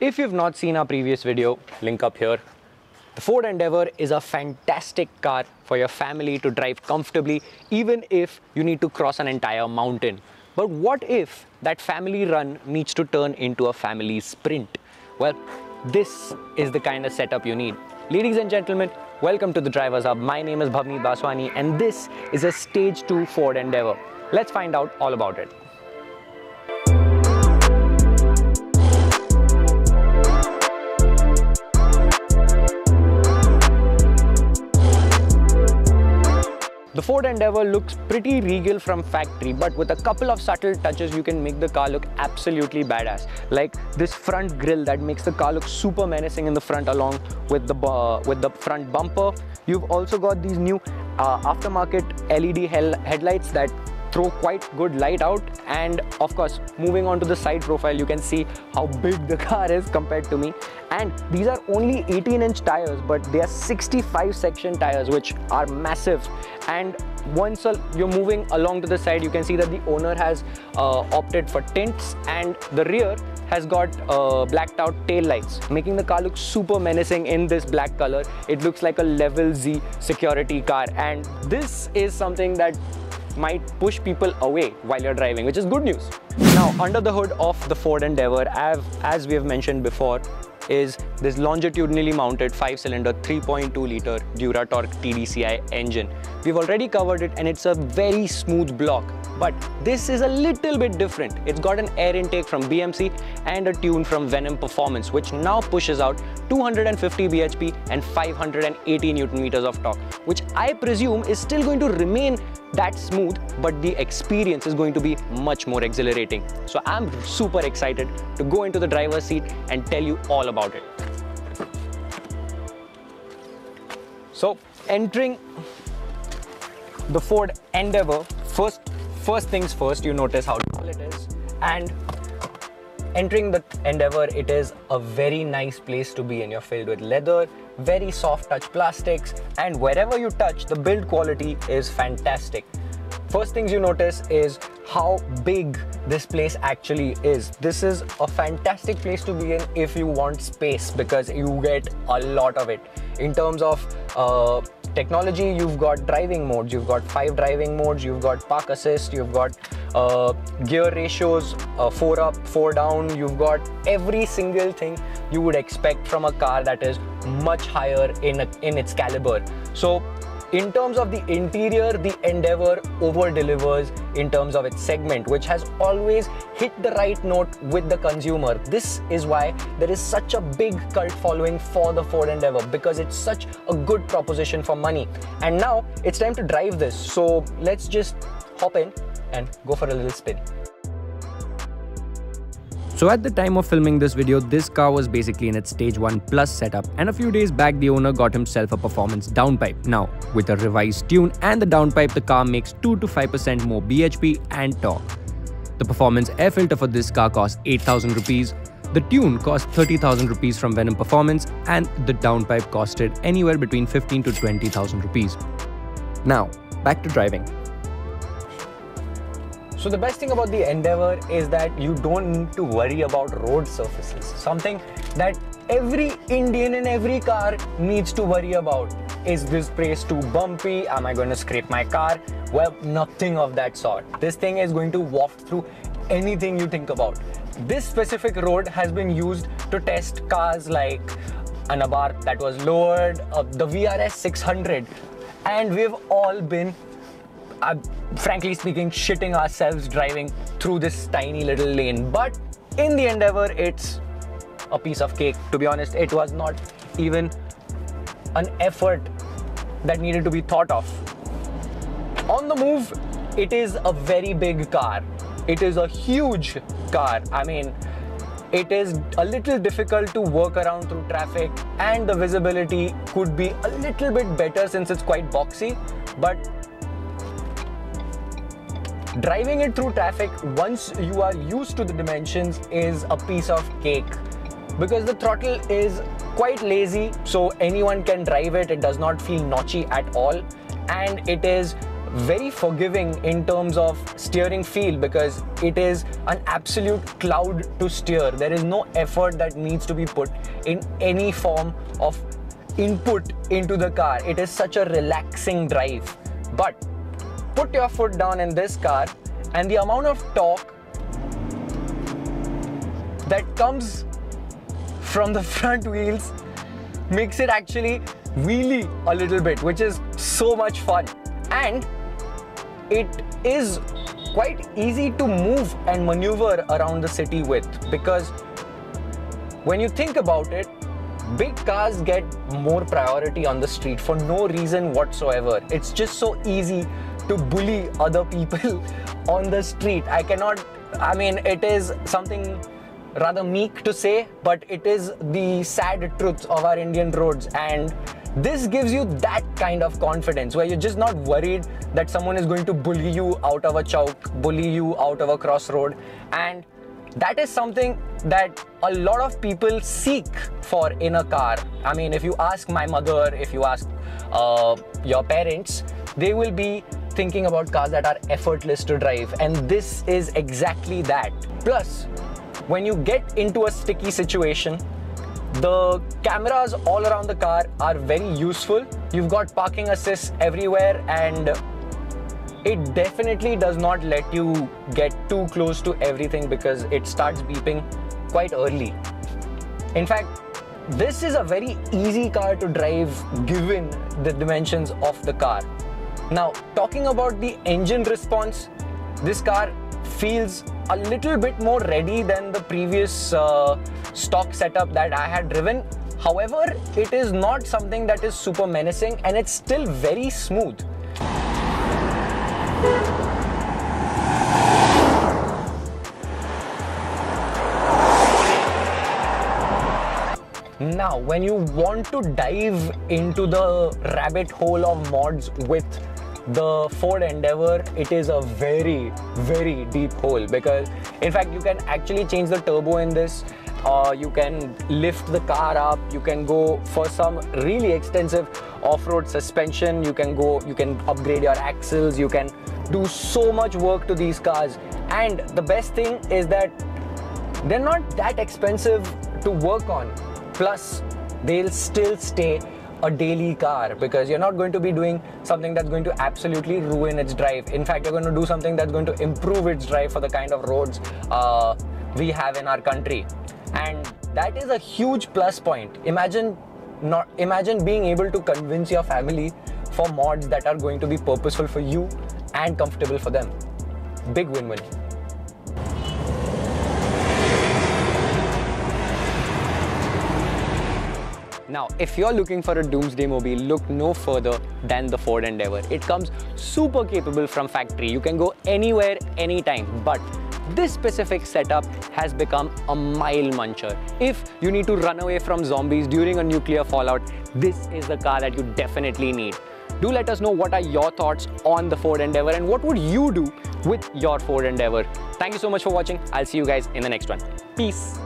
If you've not seen our previous video, link up here. The Ford Endeavour is a fantastic car for your family to drive comfortably, even if you need to cross an entire mountain. But what if that family run needs to turn into a family sprint? Well, this is the kind of setup you need. Ladies and gentlemen, welcome to the Drivers Hub. My name is Bhavneet Vaswani and this is a Stage 2 Ford Endeavour. Let's find out all about it. The Ford Endeavour looks pretty regal from factory, but with a couple of subtle touches, you can make the car look absolutely badass. Like this front grille that makes the car look super menacing in the front along with the, uh, with the front bumper. You've also got these new uh, aftermarket LED headlights that throw quite good light out. And of course moving on to the side profile you can see how big the car is compared to me. And these are only 18 inch tires but they are 65 section tires which are massive. And once you're moving along to the side you can see that the owner has uh, opted for tints and the rear has got uh, blacked out tail lights making the car look super menacing in this black color. It looks like a level Z security car. And this is something that might push people away while you're driving, which is good news. Now, under the hood of the Ford Endeavour, as we have mentioned before, is this longitudinally mounted 5-cylinder 3.2 litre Duratorq TDCI engine. We've already covered it and it's a very smooth block. But this is a little bit different. It's got an air intake from BMC and a tune from Venom Performance, which now pushes out 250 bhp and 580 newton meters of torque, which I presume is still going to remain that smooth, but the experience is going to be much more exhilarating. So I'm super excited to go into the driver's seat and tell you all about it. So entering the Ford Endeavour, first, first things first, you notice how tall it is and entering the Endeavour, it is a very nice place to be in. You're filled with leather, very soft touch plastics, and wherever you touch, the build quality is fantastic. First things you notice is how big this place actually is. This is a fantastic place to be in if you want space because you get a lot of it. In terms of uh, technology, you've got driving modes, you've got five driving modes, you've got park assist, you've got uh, gear ratios, uh, four up, four down, you've got every single thing you would expect from a car that is much higher in, a, in its caliber. So in terms of the interior, the Endeavour over delivers in terms of its segment, which has always hit the right note with the consumer. This is why there is such a big cult following for the Ford Endeavour because it's such a good proposition for money. And now it's time to drive this. So let's just hop in and go for a little spin. So at the time of filming this video, this car was basically in its stage 1 plus setup and a few days back the owner got himself a performance downpipe. Now, with a revised tune and the downpipe, the car makes 2 to 5% more BHP and torque. The performance air filter for this car costs 8000 rupees, the tune cost 30,000 rupees from Venom Performance and the downpipe costed anywhere between 15 to 20,000 rupees. Now, back to driving. So the best thing about the Endeavour is that you don't need to worry about road surfaces. Something that every Indian in every car needs to worry about. Is this place too bumpy? Am I going to scrape my car? Well, nothing of that sort. This thing is going to waft through anything you think about. This specific road has been used to test cars like an Abarth that was lowered, uh, the VRS 600, and we've all been uh, frankly speaking, shitting ourselves driving through this tiny little lane. But in the Endeavour, it's a piece of cake. To be honest, it was not even an effort that needed to be thought of. On the move, it is a very big car. It is a huge car. I mean, it is a little difficult to work around through traffic and the visibility could be a little bit better since it's quite boxy but Driving it through traffic once you are used to the dimensions is a piece of cake because the throttle is quite lazy so anyone can drive it it does not feel notchy at all and it is very forgiving in terms of steering feel because it is an absolute cloud to steer. There is no effort that needs to be put in any form of input into the car. It is such a relaxing drive. But put your foot down in this car and the amount of torque that comes from the front wheels makes it actually wheelie a little bit, which is so much fun. And it is quite easy to move and maneuver around the city with because when you think about it, big cars get more priority on the street for no reason whatsoever. It's just so easy to bully other people on the street. I cannot, I mean, it is something rather meek to say, but it is the sad truth of our Indian roads. And this gives you that kind of confidence where you're just not worried that someone is going to bully you out of a chowk, bully you out of a crossroad. And that is something that a lot of people seek for in a car. I mean, if you ask my mother, if you ask uh, your parents, they will be thinking about cars that are effortless to drive. And this is exactly that. Plus, when you get into a sticky situation, the cameras all around the car are very useful. You've got parking assist everywhere and it definitely does not let you get too close to everything because it starts beeping quite early. In fact, this is a very easy car to drive given the dimensions of the car. Now, talking about the engine response, this car feels a little bit more ready than the previous uh, stock setup that I had driven. However, it is not something that is super menacing and it's still very smooth. Now, when you want to dive into the rabbit hole of mods with the Ford Endeavour, it is a very, very deep hole because in fact you can actually change the turbo in this. Uh, you can lift the car up, you can go for some really extensive off-road suspension, you can go, you can upgrade your axles, you can do so much work to these cars. And the best thing is that they're not that expensive to work on. Plus, they'll still stay a daily car because you're not going to be doing something that's going to absolutely ruin its drive. In fact, you're going to do something that's going to improve its drive for the kind of roads uh, we have in our country. And that is a huge plus point. Imagine not imagine being able to convince your family for mods that are going to be purposeful for you and comfortable for them. Big win-win. Now, if you're looking for a Doomsday Mobile, look no further than the Ford Endeavour. It comes super capable from factory. You can go anywhere, anytime. But this specific setup has become a mile muncher. If you need to run away from zombies during a nuclear fallout, this is the car that you definitely need. Do let us know what are your thoughts on the Ford Endeavour and what would you do with your Ford Endeavour. Thank you so much for watching. I'll see you guys in the next one. Peace.